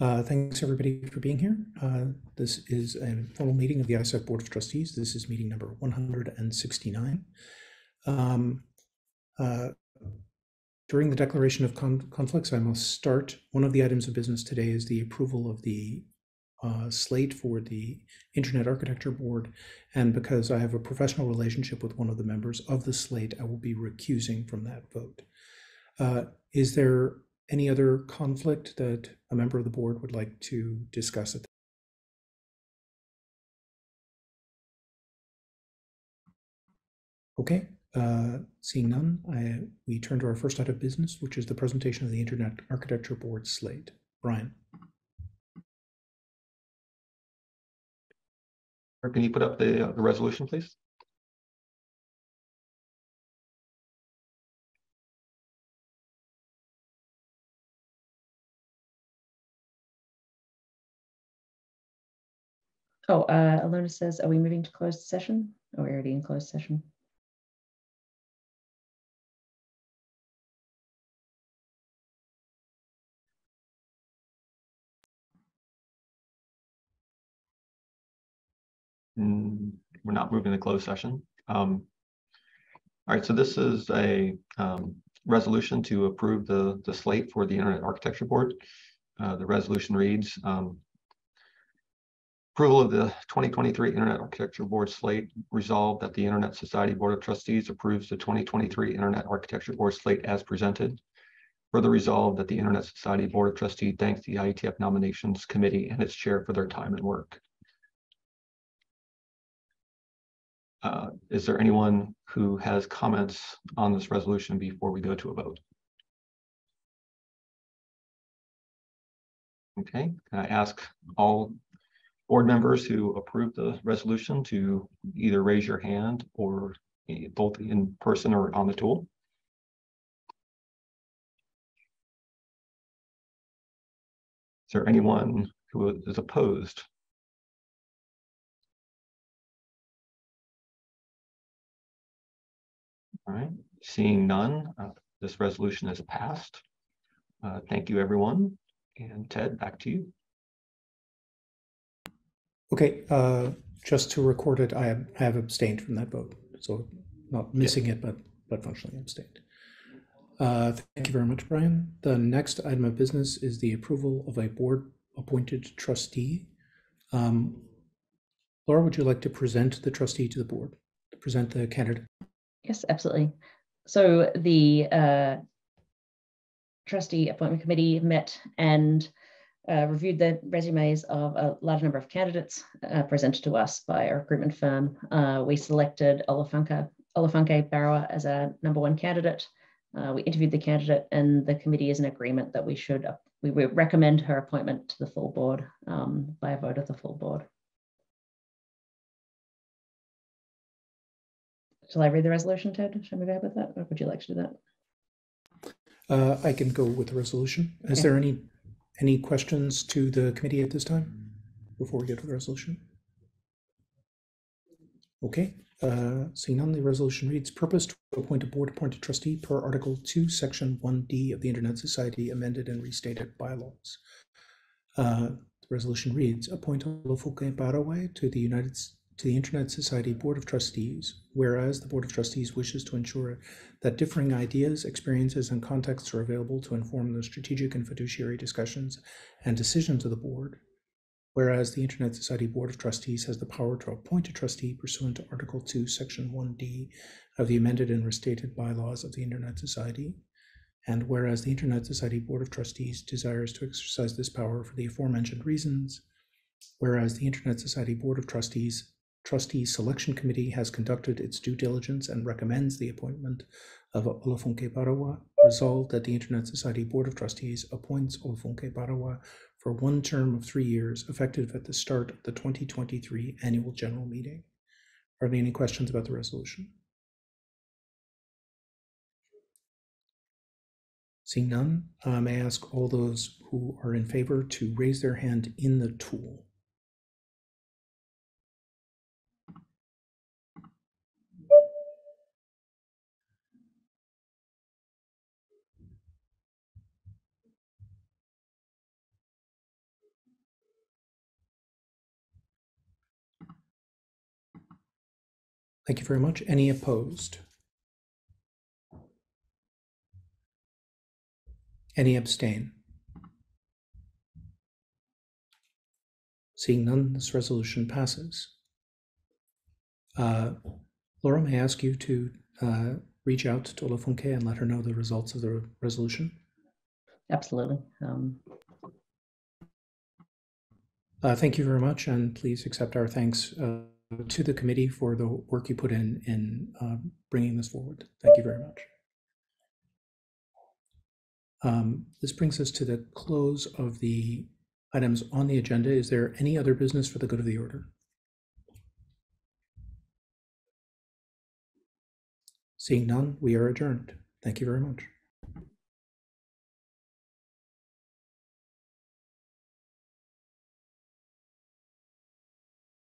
Uh, Thanks, everybody, for being here. Uh, This is a formal meeting of the ISOC Board of Trustees. This is meeting number 169. Um, uh, During the declaration of con- conflicts, I must start. One of the items of business today is the approval of the uh, slate for the Internet Architecture Board. And because I have a professional relationship with one of the members of the slate, I will be recusing from that vote. Uh, Is there any other conflict that a member of the board would like to discuss? At Okay, uh, seeing none, I, we turn to our first item of business, which is the presentation of the Internet Architecture Board slate. Brian, can you put up the, uh, the resolution, please? Oh, uh, Alona says, are we moving to closed session? Are we already in closed session? Mm, We're not moving to closed session. Um, All right, so this is a um, resolution to approve the, the slate for the Internet Architecture Board. Uh, The resolution reads, um, approval of the 2023 Internet Architecture Board slate resolved that the Internet Society Board of Trustees approves the 2023 Internet Architecture Board slate as presented. Further resolved that the Internet Society Board of Trustees thanks the IETF Nominations Committee and its chair for their time and work. Uh, Is there anyone who has comments on this resolution before we go to a vote? Okay, can I ask all board members who approve the resolution to either raise your hand or eh, both in person or on the tool? Is there anyone who is opposed? All right, seeing none, uh, this resolution is passed. Uh, Thank you, everyone. And Ted, back to you. Okay, uh, just to record it, I have, I have abstained from that vote. So not missing it, but, but functionally abstained. Uh, Thank you very much, Brian. The next item of business is the approval of a board-appointed trustee. Um, Laura, would you like to present the trustee to the board, present the candidate? Yes, absolutely. So the uh, trustee appointment committee met and uh, reviewed the resumes of a large number of candidates uh, presented to us by a recruitment firm. Uh, we selected Olafunka Olafunke Barrow as our number one candidate. Uh, we interviewed the candidate, and the committee is in agreement that we should we would recommend her appointment to the full board um, by a vote of the full board. Shall I read the resolution, Ted? Shall we go ahead with that, or would you like to do that? Uh, I can go with the resolution. Is Okay. there any, any questions to the committee at this time before we get to the resolution? Okay, uh, seeing none, the resolution reads, purpose to appoint a board-appointed trustee per Article 2, Section 1D of the Internet Society amended and restated bylaws. Uh, The resolution reads, appoint Olofuke Baraway to the United, to the Internet Society Board of Trustees, whereas the Board of Trustees wishes to ensure that differing ideas, experiences, and contexts are available to inform the strategic and fiduciary discussions and decisions of the board. Whereas the Internet Society Board of Trustees has the power to appoint a trustee pursuant to Article 2, Section 1D of the amended and restated bylaws of the Internet Society. And whereas the Internet Society Board of Trustees desires to exercise this power for the aforementioned reasons, whereas the Internet Society Board of Trustees Trustee Selection Committee has conducted its due diligence and recommends the appointment of Olafunke Barawa. Resolved that the Internet Society Board of Trustees appoints Olafunke Barawa for one term of three years, effective at the start of the 2023 Annual General Meeting. Are there any questions about the resolution? Seeing none, uh, may I ask all those who are in favor to raise their hand in the tool? Thank you very much. Any opposed? Any abstain? Seeing none, this resolution passes. Uh, Laura, may I ask you to uh, reach out to Olafunke and let her know the results of the resolution? Absolutely. Um, Uh, Thank you very much, and please accept our thanks uh, to the committee for the work you put in in uh, bringing this forward. Thank you very much. Um, This brings us to the close of the items on the agenda. Is there any other business for the good of the order? Seeing none, we are adjourned. Thank you very much.